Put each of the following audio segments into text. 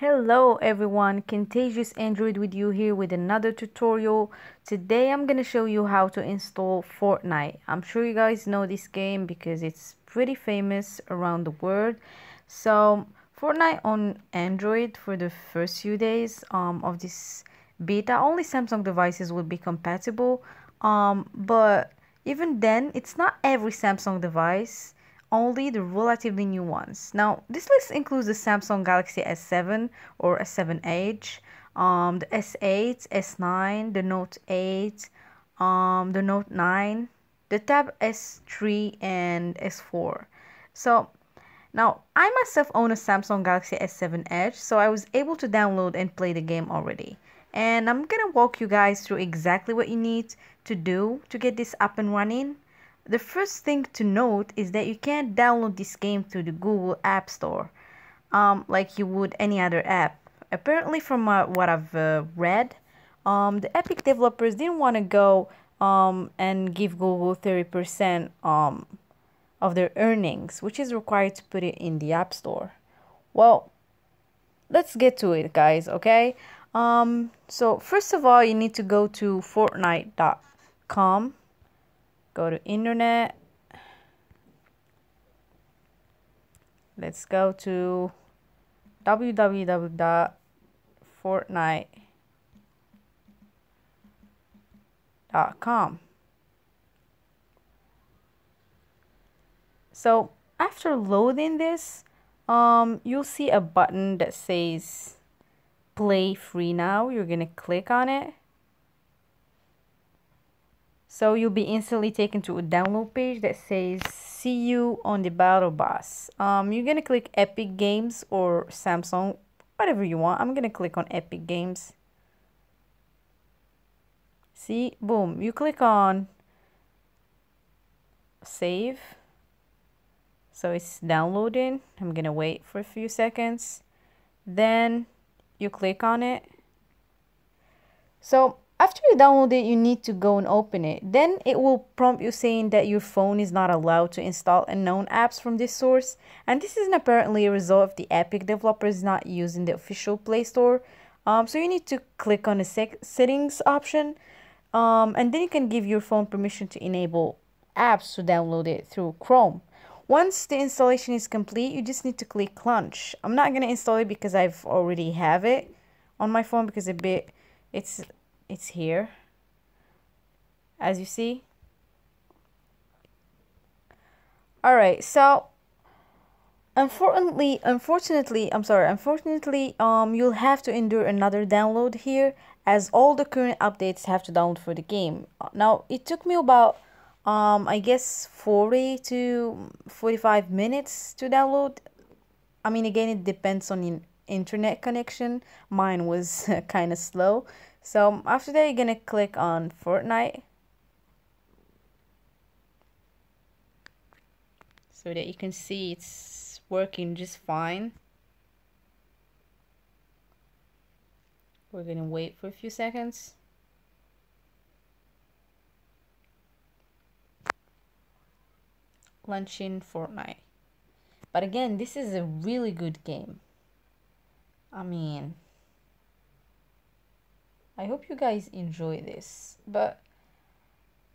Hello everyone, Contagious Android with you here with another tutorial. Today I'm gonna show you how to install Fortnite. I'm sure you guys know this game because it's pretty famous around the world. So Fortnite on Android for the first few days um, of this beta, only Samsung devices will be compatible. Um, but even then, it's not every Samsung device only the relatively new ones. Now, this list includes the Samsung Galaxy S7 or S7 Edge, um, the S8, S9, the Note 8, um, the Note 9, the Tab S3, and S4. So, now I myself own a Samsung Galaxy S7 Edge, so I was able to download and play the game already. And I'm gonna walk you guys through exactly what you need to do to get this up and running. The first thing to note is that you can't download this game through the Google App Store um, like you would any other app. Apparently, from uh, what I've uh, read, um, the Epic developers didn't want to go um, and give Google 30% um, of their earnings, which is required to put it in the App Store. Well, let's get to it, guys, okay? Um, so, first of all, you need to go to Fortnite.com go to internet. Let's go to www.fortnite.com so after loading this um you'll see a button that says play free now. You're gonna click on it so you'll be instantly taken to a download page that says see you on the battle bus. Um, you're gonna click Epic Games or Samsung, whatever you want. I'm gonna click on Epic Games. See, boom, you click on save. So it's downloading. I'm gonna wait for a few seconds. Then you click on it. So after you download it, you need to go and open it. Then it will prompt you saying that your phone is not allowed to install unknown apps from this source. And this is apparently a result of the Epic developers not using the official Play Store. Um, so you need to click on the settings option. Um, and then you can give your phone permission to enable apps to download it through Chrome. Once the installation is complete, you just need to click launch. I'm not going to install it because I've already have it on my phone because a bit it's it's here. As you see. All right so unfortunately unfortunately i'm sorry unfortunately um you'll have to endure another download here as all the current updates have to download for the game. Now it took me about um i guess 40 to 45 minutes to download. I mean again it depends on the internet connection. Mine was kind of slow so after that, you're gonna click on Fortnite. So that you can see it's working just fine. We're gonna wait for a few seconds. Launching Fortnite. But again, this is a really good game. I mean, I hope you guys enjoy this. But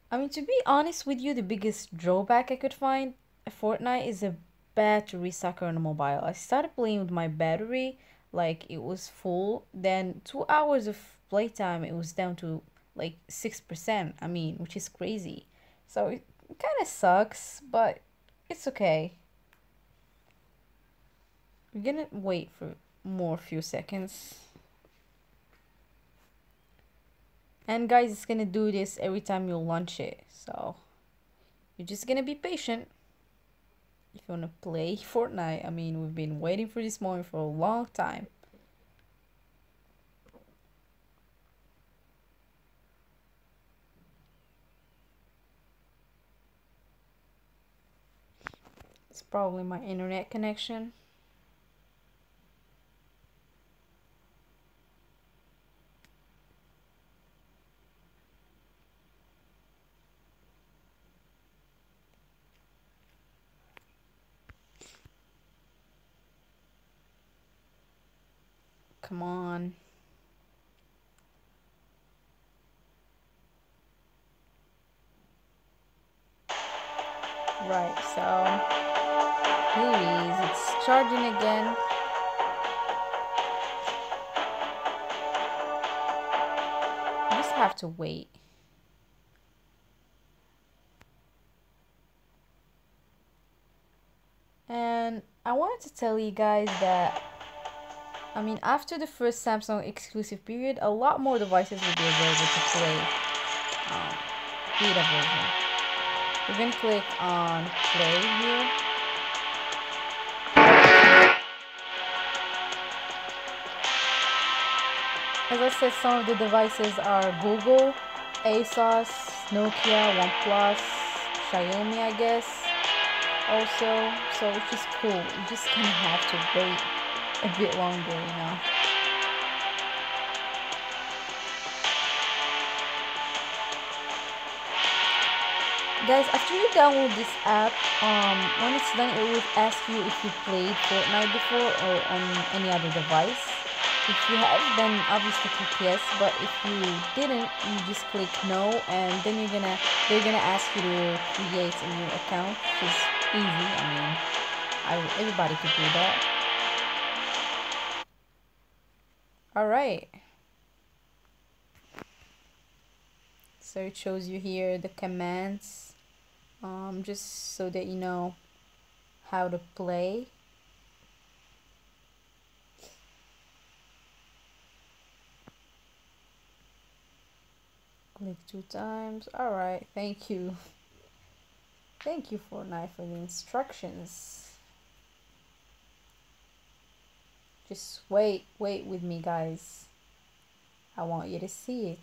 I mean, to be honest with you, the biggest drawback I could find Fortnite is a battery sucker on mobile. I started playing with my battery like it was full. Then two hours of playtime, it was down to like six percent. I mean, which is crazy. So it, it kind of sucks, but it's okay. We're gonna wait for more few seconds. And guys it's gonna do this every time you launch it so you're just gonna be patient. If you want to play Fortnite I mean we've been waiting for this moment for a long time. It's probably my internet connection Come on. Right, so here it is. It's charging again. I just have to wait. And I wanted to tell you guys that I mean after the first Samsung exclusive period, a lot more devices will be available to play um, beta version. Going to click on play here. As I said, some of the devices are Google, ASUS, Nokia, OnePlus, Xiaomi, I guess. Also, so which is cool. You just kind of have to wait a bit longer, you know. guys after you download this app um when it's done it will ask you if you played fortnite before or on any other device if you have then obviously click yes but if you didn't you just click no and then you're gonna they're gonna ask you to create a new account which is easy i mean I, everybody could do that all right. So it shows you here the commands um, just so that you know how to play. Click two times. All right. Thank you. Thank you Fortnite for the instructions just wait wait with me guys I want you to see it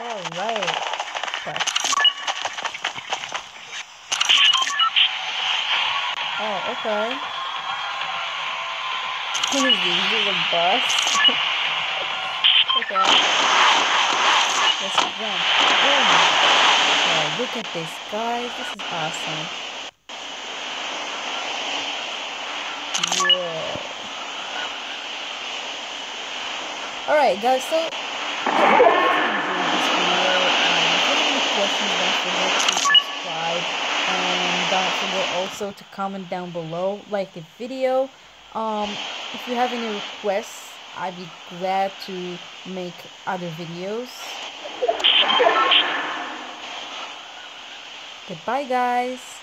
all right Okay. Oh, okay. This? Is a bus? okay. Let's jump. Oh, look at this, guys. This is awesome. Yeah. Alright, guys, so questions, don't forget to subscribe. And also to comment down below, like the video. Um, if you have any requests, I'd be glad to make other videos. Goodbye, guys.